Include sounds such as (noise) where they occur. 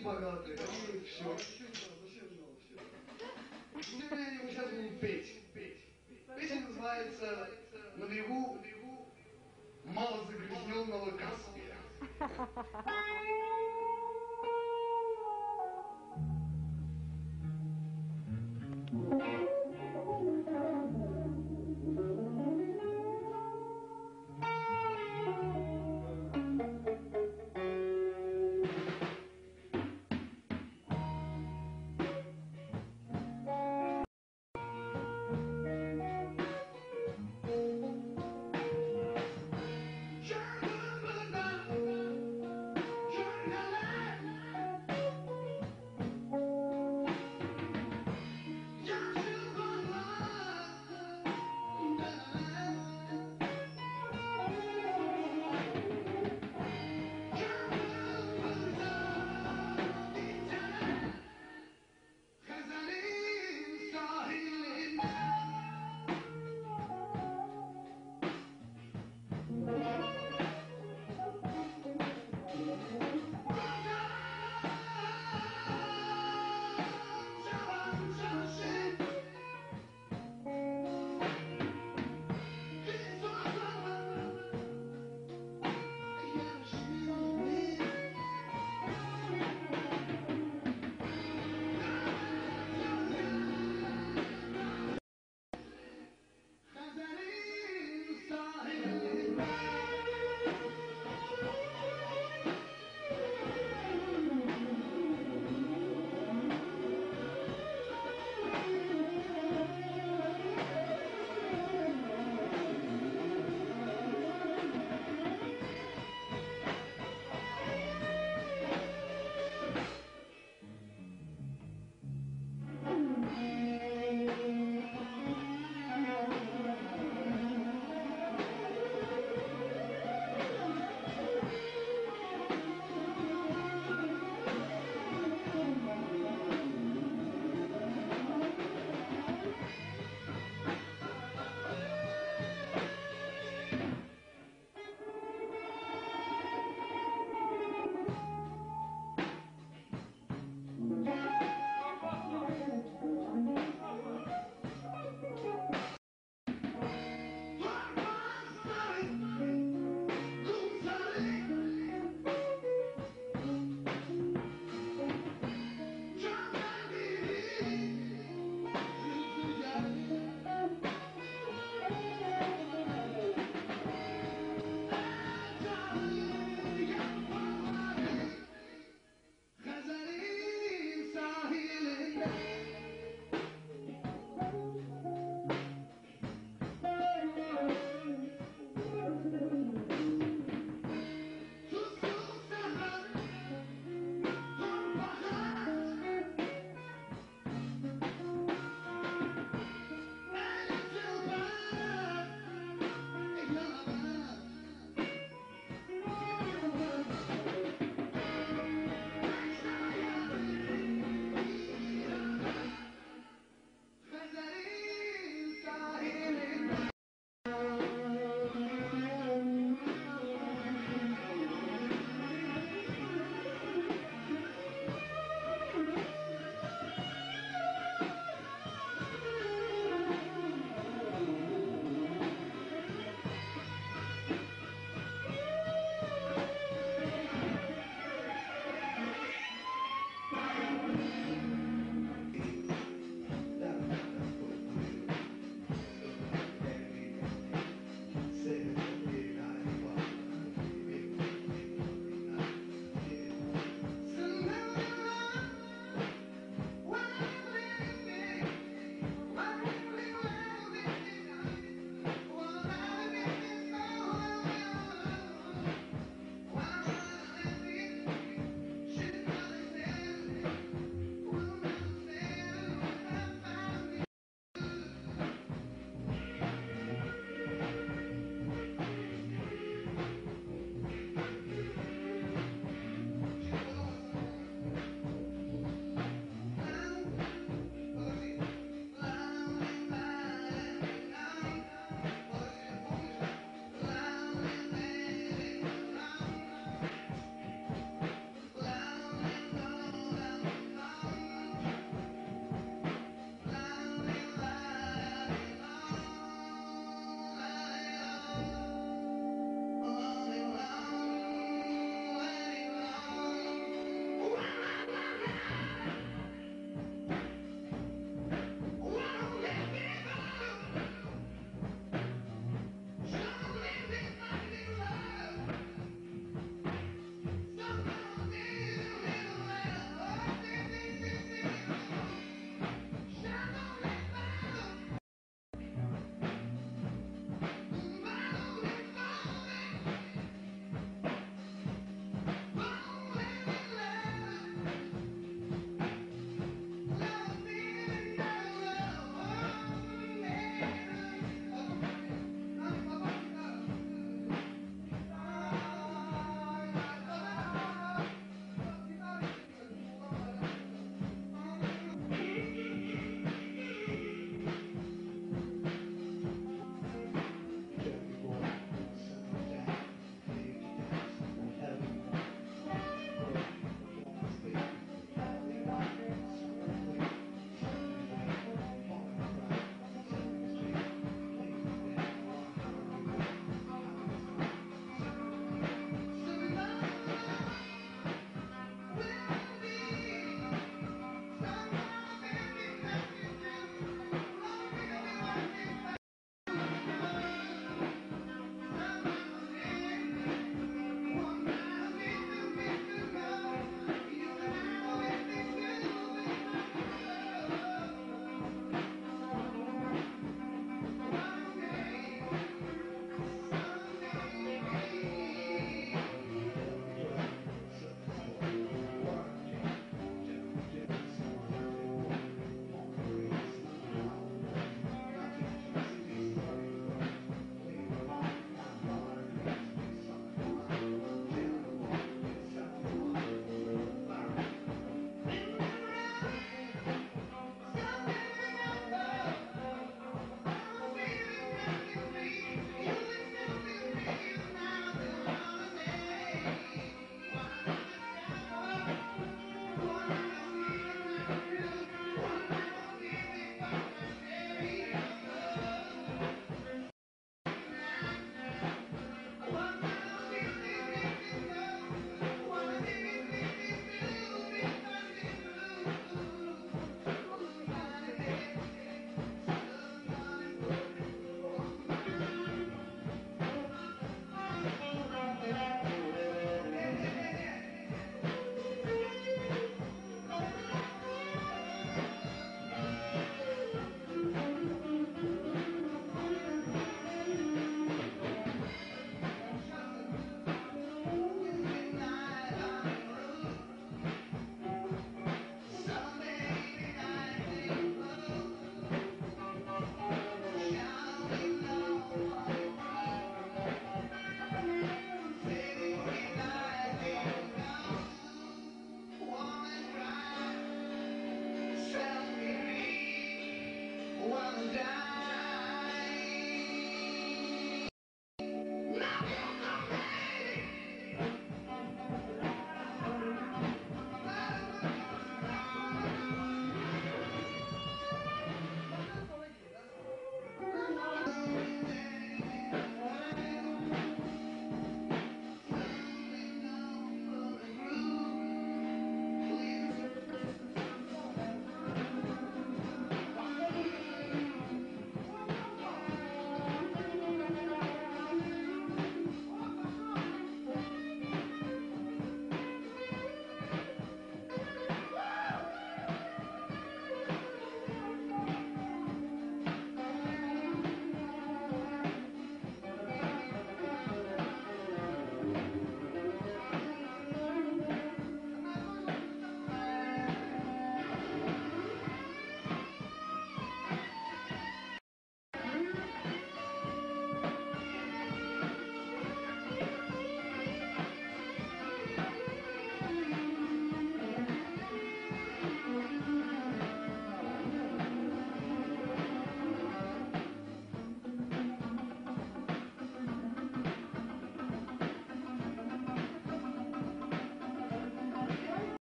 они богатые, они все. Мы сейчас будем петь. петь. Песня называется «На берегу мало загрязненного Каспия». (laughs)